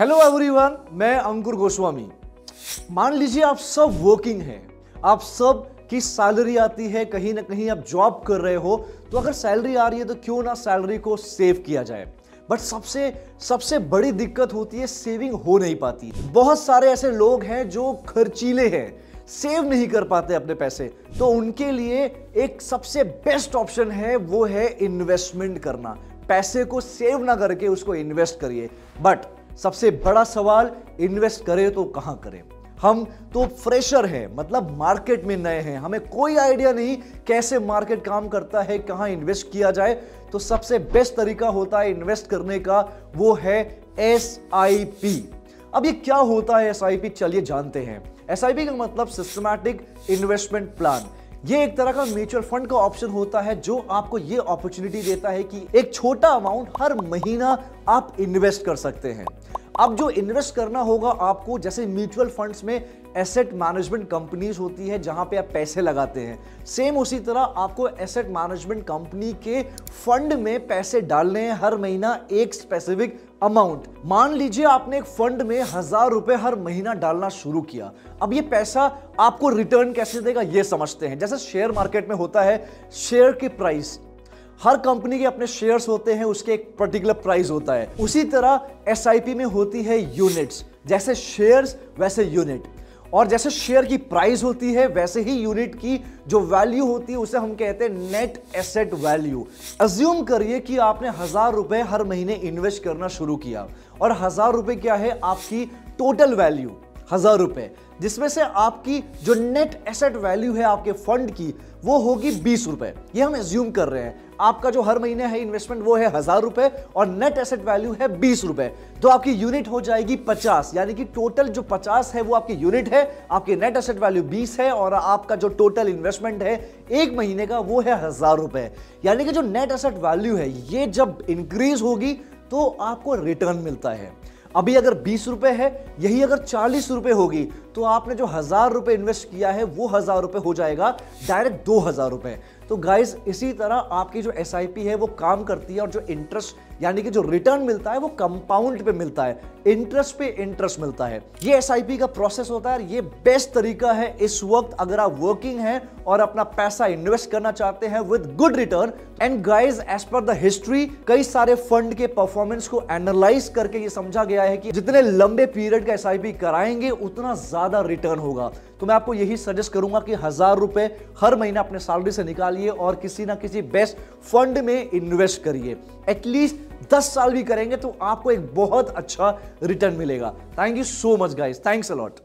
Hello everyone मैं अंकुर गोस्वामी। मान लीजिए आप सब वर्किंग हैं। आप सब की सैलरी आती है, कहीं ना कहीं आप जॉब कर रहे हो तो अगर सैलरी आ रही है तो क्यों ना सैलरी को सेव किया जाए? बट सबसे सबसे बड़ी दिक्कत होती है सेविंग हो नहीं पाती। बहुत सारे ऐसे लोग हैं जो खर्चीले हैं। सेव नहीं कर पाते अपने पैसे। तो उनके लिए एक सबसे बेस्ट ऑप्शन है, वो है इन्वेस्टमेंट करना। पैसे को सेव ना करके उसको इन्वेस्ट करिए। बट सबसे बड़ा सवाल इन्वेस्ट करें तो कहाँ करें? हम तो फ्रेशर हैं मतलब मार्केट में नए हैं। हमें कोई आइडिया नहीं कैसे मार्केट काम करता है, कहाँ इन्वेस्ट किया जाए। तो सबसे बेस्ट तरीका होता है इन्वेस्ट करने का, वो है एस अब ये क्या होता है एसआईपी चलिए जानते हैं। एसआईपी का मतलब सिस्टमैटिक इन्वेस्टमेंट प्लान ये एक तरह का म्यूचुअल फंड का ऑप्शन होता है, जो आपको ये अपॉर्चुनिटी देता है कि एक छोटा अमाउंट हर महीना आप इन्वेस्ट कर सकते हैं। अब जो इन्वेस्ट करना होगा आपको, जैसे म्यूचुअल फंड्स में एसेट मैनेजमेंट कंपनीज़ होती है जहाँ पे आप पैसे लगाते हैं। सेम उसी तरह आपको एसेट मैनेजमेंट कंपनी के फंड में पैसे डालने हैं हर महीना एक स्पेसिफिक अमाउंट मान लीजिए आपने एक फंड में हज़ार रुपए हर महीना डालना शुरू किया। अब ये पैसा आपको रिटर्न कैसे देगा, ये समझते हैं। जैसे शेयर मार्केट में होता है शेयर की प्राइस हर कंपनी के अपने शेयर्स होते हैं, उसके एक पर्टिकुलर प्राइस होता है। उसी तरह एसआईपी में होती है यूनिट्स जैसे शेयर्स वैसे यूनिट और जैसे शेयर की प्राइस होती है, वैसे ही यूनिट की जो वैल्यू होती है, उसे हम कहते हैं नेट एसेट वैल्यू अज्यूम करिए कि आपने हज़ार रुपए हर महीने इन्वेस्ट करना शुरू किया। और हज़ार रुपए क्या है? आपकी टोटल वैल्यू हज़ार रुपए। जिसमें से आपकी जो नेट एसेट वैल्यू है आपके फंड की, वो होगी बीस रुपए। ये हम एज्यूम कर रहे हैं। आपका जो हर महीने है इन्वेस्टमेंट वो है हज़ार रुपए और नेट एसेट वैल्यू है बीस रुपए। तो आपकी यूनिट हो जाएगी पचास। यानी कि टोटल जो पचास है, वो आपकी यूनिट है। आपकी नेट एसेट वैल्यू बीस है और आपका जो टोटल इन्वेस्टमेंट है, एक महीने का, वो है हज़ार रुपए। यानी कि जो नेट एसेट वैल्यू है, ये जब इंक्रीज होगी तो आपको रिटर्न मिलता है। अभी अगर बीस रुपए है, यही अगर चालीस रुपए होगी तो आपने जो हज़ार रुपए इन्वेस्ट किया है, वो हज़ार रुपए हो जाएगा डायरेक्ट दो हज़ार रुपए। तो गाइज़ इसी तरह आपकी जो एसआईपी है, वो काम करती है और जो इंटरेस्ट यानी कि जो रिटर्न मिलता है, वो कंपाउंड पे मिलता है। इंटरेस्ट पे इंटरेस्ट मिलता है। ये एसआईपी का प्रोसेस होता है ये बेस्ट तरीका है। इस वक्त अगर आप वर्किंग हैं और अपना पैसा इन्वेस्ट करना चाहते हैं with good return and guys as per the history कई सारे फंड के परफॉर्मेंस को एनालाइज करके ये समझा गया है कि जितने लंबे पीरियड का एसआईपी कराएँगे, उतना ज़्यादा रिटर्न होगा। तो मैं आपको यही सजेस्ट करूँगा कि हज़ार रुपए हर महीने अपने सैलरी से निकालिए और किसी ना किसी बेस्ट फंड में इन्वेस्ट करिए। एटलीस्ट दस साल भी करेंगे तो आपको एक बहुत अच्छा रिटर्न मिलेगा। Thank you so much guys thanks a lot